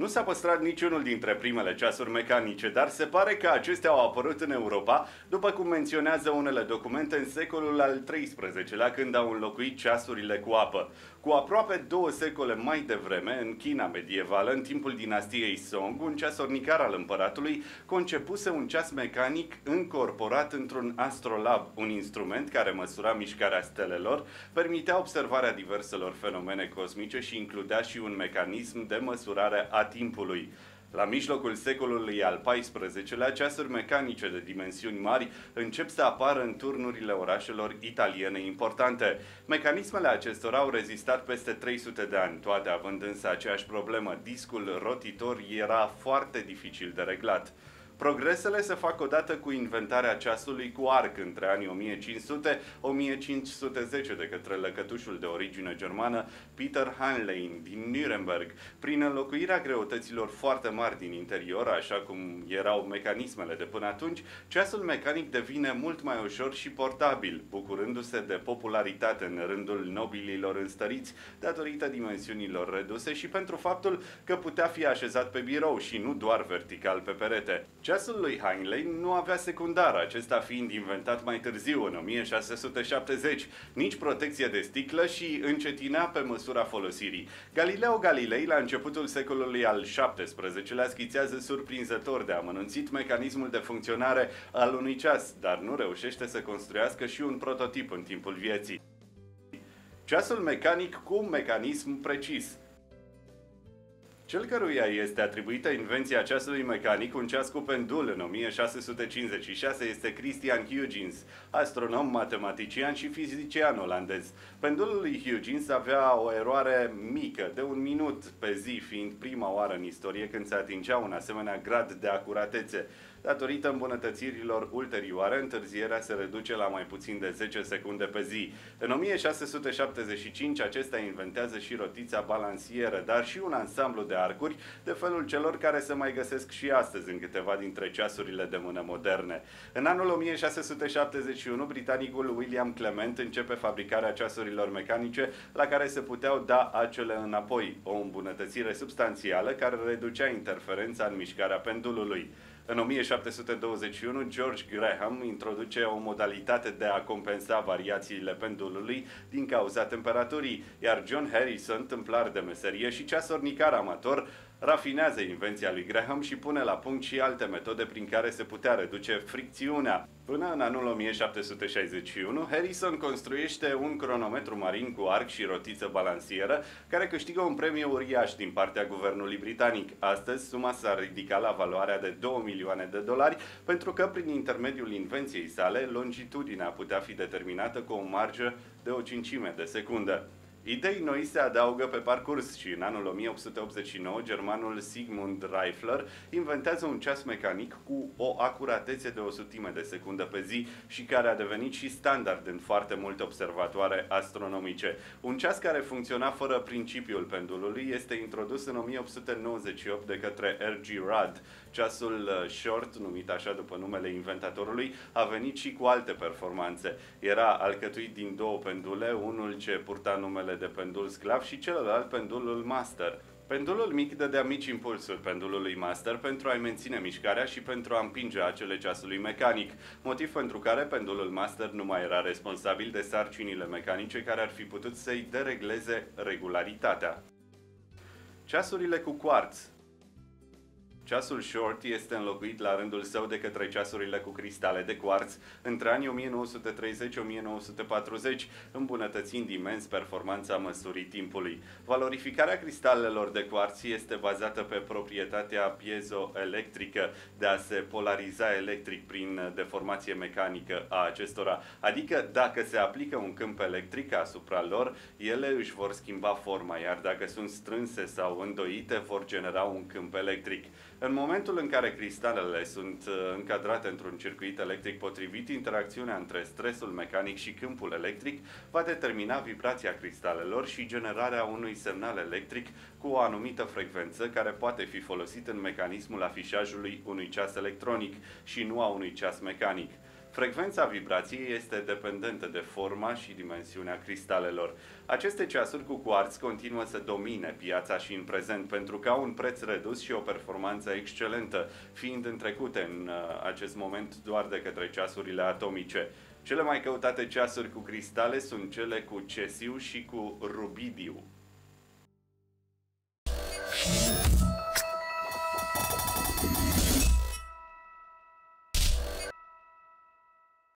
Nu s-a păstrat niciunul dintre primele ceasuri mecanice, dar se pare că acestea au apărut în Europa, după cum menționează unele documente în secolul al XIII-lea, când au înlocuit ceasurile cu apă. Cu aproape două secole mai devreme, în China medievală, în timpul dinastiei Song, un ceasornicar al împăratului concepuse un ceas mecanic încorporat într-un astrolab, un instrument care măsura mișcarea stelelor, permitea observarea diverselor fenomene cosmice și includea și un mecanism de măsurare a timpului. La mijlocul secolului al XIV-lea, ceasuri mecanice de dimensiuni mari încep să apară în turnurile orașelor italiene importante. Mecanismele acestora au rezistat peste 300 de ani, toate având însă aceeași problemă. Discul rotitor era foarte dificil de reglat. Progresele se fac odată cu inventarea ceasului cu arc între anii 1500-1510 de către lăcătușul de origine germană Peter Hanlein din Nuremberg. Prin înlocuirea greutăților foarte mari din interior, așa cum erau mecanismele de până atunci, ceasul mecanic devine mult mai ușor și portabil, bucurându-se de popularitate în rândul nobililor înstăriți datorită dimensiunilor reduse și pentru faptul că putea fi așezat pe birou și nu doar vertical pe perete. Ceasul lui Heinlein nu avea secundar, acesta fiind inventat mai târziu, în 1670, nici protecție de sticlă și încetinea pe măsura folosirii. Galileo Galilei, la începutul secolului al XVII-lea, schițează surprinzător de amănunțit mecanismul de funcționare al unui ceas, dar nu reușește să construiască și un prototip în timpul vieții. Ceasul mecanic cu un mecanism precis. Cel căruia este atribuită invenția ceasului mecanic, un ceas cu pendul în 1656, este Christian Huygens, astronom, matematician și fizician olandez. Pendulul lui Huygens avea o eroare mică, de un minut pe zi, fiind prima oară în istorie când se atingea un asemenea grad de acuratețe. Datorită îmbunătățirilor ulterioare, întârzierea se reduce la mai puțin de 10 secunde pe zi. În 1675 acesta inventează și rotița balansieră, dar și un ansamblu de arcuri, de felul celor care se mai găsesc și astăzi în câteva dintre ceasurile de mână moderne. În anul 1671, britanicul William Clement începe fabricarea ceasurilor mecanice la care se puteau da acele înapoi, o îmbunătățire substanțială care reducea interferența în mișcarea pendulului. În 1721, George Graham introduce o modalitate de a compensa variațiile pendulului din cauza temperaturii, iar John Harrison, tâmplar de meserie și ceasornicar amator, rafinează invenția lui Graham și pune la punct și alte metode prin care se putea reduce fricțiunea. Până în anul 1761, Harrison construiește un cronometru marin cu arc și rotiță balansieră, care câștigă un premiu uriaș din partea guvernului britanic. Astăzi, suma s-a ridicat la valoarea de 2 milioane de dolari, pentru că, prin intermediul invenției sale, longitudinea putea fi determinată cu o marjă de o cincime de secundă. Idei noi se adaugă pe parcurs și în anul 1889 germanul Sigmund Reifler inventează un ceas mecanic cu o acuratețe de o sutime de secundă pe zi și care a devenit și standard în foarte multe observatoare astronomice. Un ceas care funcționa fără principiul pendulului este introdus în 1898 de către R.G. Rudd. Ceasul uh, short, numit așa după numele inventatorului, a venit și cu alte performanțe. Era alcătuit din două pendule, unul ce purta numele de pendul sclav și celălalt pendulul master. Pendulul mic dădea mici impulsuri pendulului master pentru a-i menține mișcarea și pentru a împinge acele ceasului mecanic, motiv pentru care pendulul master nu mai era responsabil de sarcinile mecanice care ar fi putut să-i deregleze regularitatea. Ceasurile cu quartz Ceasul short este înlocuit la rândul său de către ceasurile cu cristale de quartz între anii 1930-1940, îmbunătățind imens performanța măsurii timpului. Valorificarea cristalelor de quartz este bazată pe proprietatea piezoelectrică de a se polariza electric prin deformație mecanică a acestora, adică dacă se aplică un câmp electric asupra lor, ele își vor schimba forma, iar dacă sunt strânse sau îndoite, vor genera un câmp electric. În momentul în care cristalele sunt uh, încadrate într-un circuit electric potrivit, interacțiunea între stresul mecanic și câmpul electric va determina vibrația cristalelor și generarea unui semnal electric cu o anumită frecvență care poate fi folosit în mecanismul afișajului unui ceas electronic și nu a unui ceas mecanic. Frecvența vibrației este dependentă de forma și dimensiunea cristalelor. Aceste ceasuri cu cuarț continuă să domine piața și în prezent pentru că au un preț redus și o performanță excelentă, fiind întrecute în uh, acest moment doar de către ceasurile atomice. Cele mai căutate ceasuri cu cristale sunt cele cu cesiu și cu rubidiu.